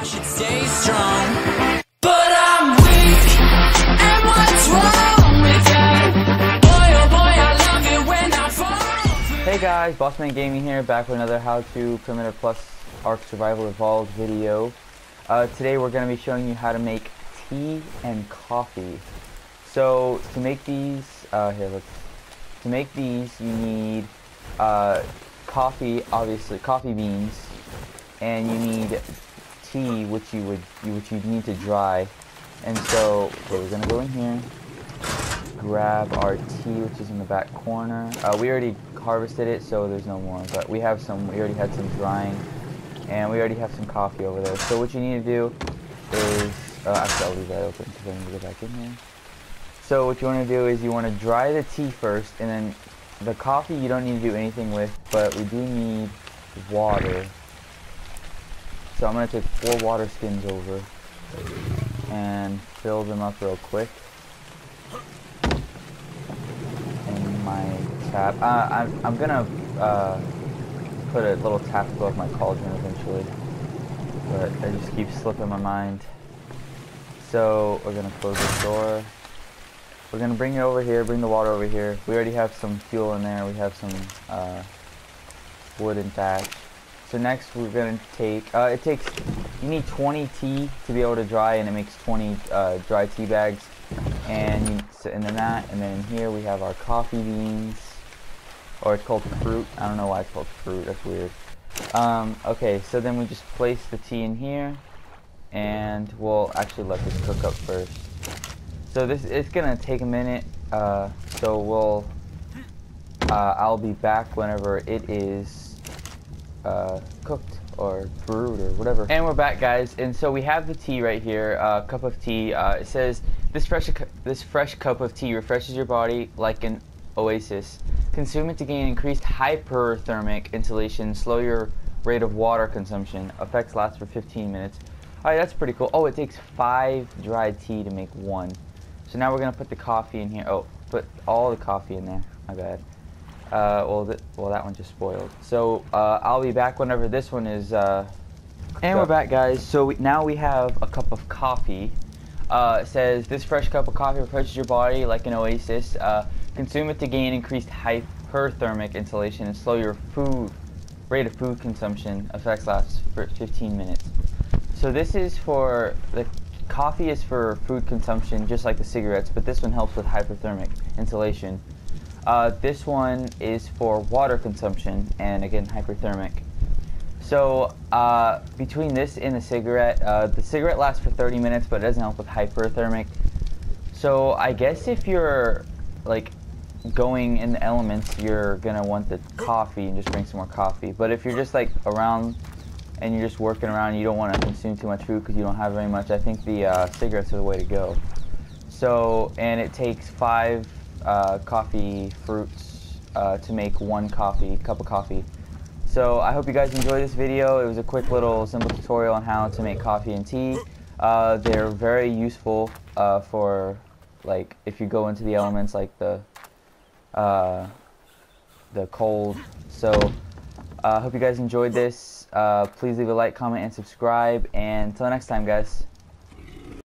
I should stay strong. But I'm weak, oh. Hey guys, Bossman Gaming here, back with another How to Primitive Plus Ark Survival Evolved video. Uh, today we're going to be showing you how to make tea and coffee. So to make these, uh, here let's, to make these you need uh, coffee, obviously coffee beans, and you need tea, which you would, which you need to dry. And so, okay, we're gonna go in here, grab our tea, which is in the back corner. Uh, we already harvested it, so there's no more. But we have some. We already had some drying, and we already have some coffee over there. So what you need to do is, uh, actually, I'll leave that open because I need to go back in here. So what you want to do is you want to dry the tea first, and then the coffee you don't need to do anything with, but we do need water. So I'm going to take four water skins over and fill them up real quick. In my tap. Uh, I'm, I'm going to uh, put a little tap above my cauldron eventually. But I just keep slipping my mind. So we're going to close the door. We're going to bring it over here, bring the water over here. We already have some fuel in there. We have some uh, wood and thatch. So next we're going to take, uh, it takes, you need 20 tea to be able to dry and it makes 20 uh, dry tea bags. And, you, so, and then that, and then here we have our coffee beans, or it's called fruit. I don't know why it's called fruit, that's weird. Um, okay, so then we just place the tea in here, and we'll actually let this cook up first. So this, it's gonna take a minute, uh, so we'll, uh, I'll be back whenever it is uh, cooked or brewed or whatever. And we're back, guys. And so we have the tea right here, a uh, cup of tea. Uh, it says this fresh this fresh cup of tea refreshes your body like an oasis. Consume it to gain increased hyperthermic insulation, slow your rate of water consumption. Effects last for 15 minutes. All right, that's pretty cool. Oh, it takes five dried tea to make one. So now we're gonna put the coffee in here. Oh, put all the coffee in there. My bad. Uh, well, th well, that one just spoiled. So uh, I'll be back whenever this one is. Uh, and we're back, guys. So we, now we have a cup of coffee. Uh, it says this fresh cup of coffee refreshes your body like an oasis. Uh, consume it to gain increased hyperthermic insulation and slow your food rate of food consumption. Effects last for 15 minutes. So this is for the coffee is for food consumption, just like the cigarettes, but this one helps with hyperthermic insulation. Uh, this one is for water consumption and again hyperthermic. So uh, between this and the cigarette, uh, the cigarette lasts for 30 minutes, but it doesn't help with hyperthermic. So I guess if you're like going in the elements, you're gonna want the coffee and just drink some more coffee. But if you're just like around and you're just working around, you don't want to consume too much food because you don't have very much. I think the uh, cigarettes are the way to go. So and it takes five uh, coffee fruits uh, to make one coffee, cup of coffee. So I hope you guys enjoyed this video. It was a quick little simple tutorial on how to make coffee and tea. Uh, they're very useful uh, for like if you go into the elements like the uh, the cold. So I uh, hope you guys enjoyed this. Please leave a like, comment, and subscribe. And until next time, guys.